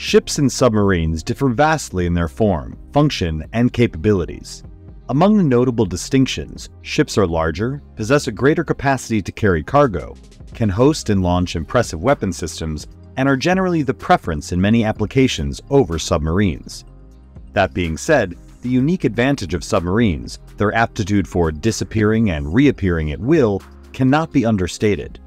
Ships and submarines differ vastly in their form, function, and capabilities. Among the notable distinctions, ships are larger, possess a greater capacity to carry cargo, can host and launch impressive weapon systems, and are generally the preference in many applications over submarines. That being said, the unique advantage of submarines, their aptitude for disappearing and reappearing at will, cannot be understated.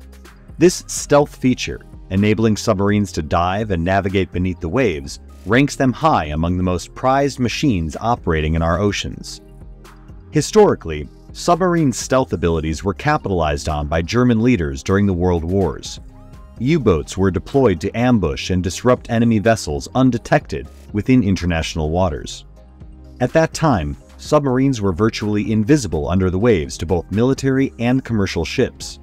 This stealth feature, enabling submarines to dive and navigate beneath the waves, ranks them high among the most prized machines operating in our oceans. Historically, submarine stealth abilities were capitalized on by German leaders during the World Wars. U-boats were deployed to ambush and disrupt enemy vessels undetected within international waters. At that time, submarines were virtually invisible under the waves to both military and commercial ships.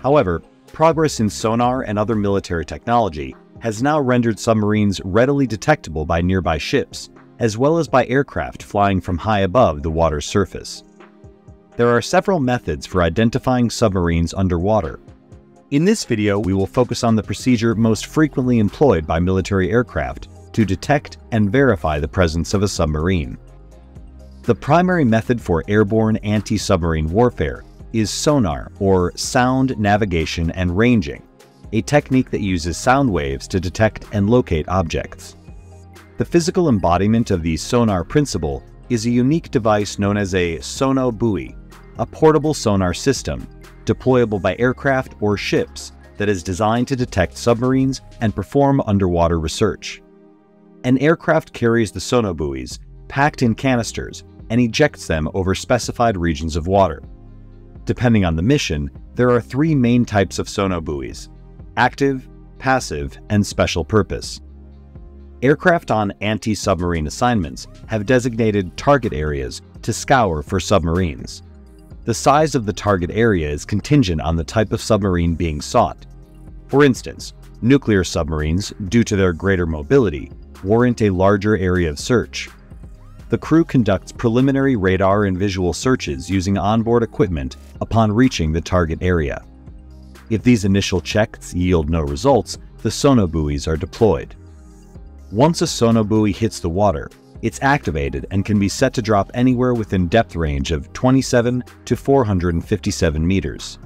However, progress in sonar and other military technology has now rendered submarines readily detectable by nearby ships, as well as by aircraft flying from high above the water's surface. There are several methods for identifying submarines underwater. In this video, we will focus on the procedure most frequently employed by military aircraft to detect and verify the presence of a submarine. The primary method for airborne anti-submarine warfare is sonar, or sound navigation and ranging, a technique that uses sound waves to detect and locate objects. The physical embodiment of the sonar principle is a unique device known as a sonobuoy, a portable sonar system deployable by aircraft or ships that is designed to detect submarines and perform underwater research. An aircraft carries the sonobuoys packed in canisters and ejects them over specified regions of water. Depending on the mission, there are three main types of sonobuoys active, passive, and special purpose. Aircraft on anti submarine assignments have designated target areas to scour for submarines. The size of the target area is contingent on the type of submarine being sought. For instance, nuclear submarines, due to their greater mobility, warrant a larger area of search, the crew conducts preliminary radar and visual searches using onboard equipment upon reaching the target area. If these initial checks yield no results, the sonobuoys are deployed. Once a sonobuoy hits the water, it's activated and can be set to drop anywhere within depth range of 27 to 457 meters.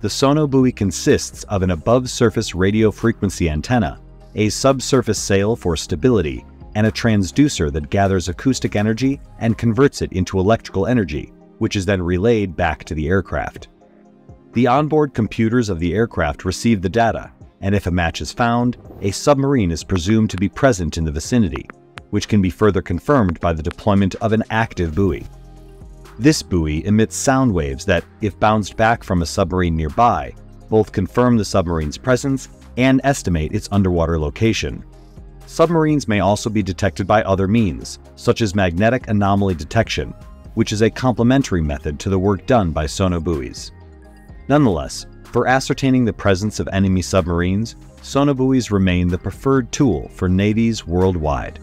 The sonobuoy consists of an above-surface radio frequency antenna, a subsurface sail for stability, and a transducer that gathers acoustic energy and converts it into electrical energy, which is then relayed back to the aircraft. The onboard computers of the aircraft receive the data, and if a match is found, a submarine is presumed to be present in the vicinity, which can be further confirmed by the deployment of an active buoy. This buoy emits sound waves that, if bounced back from a submarine nearby, both confirm the submarine's presence and estimate its underwater location, Submarines may also be detected by other means, such as magnetic anomaly detection, which is a complementary method to the work done by sonobuoys. Nonetheless, for ascertaining the presence of enemy submarines, sonobuoys remain the preferred tool for navies worldwide.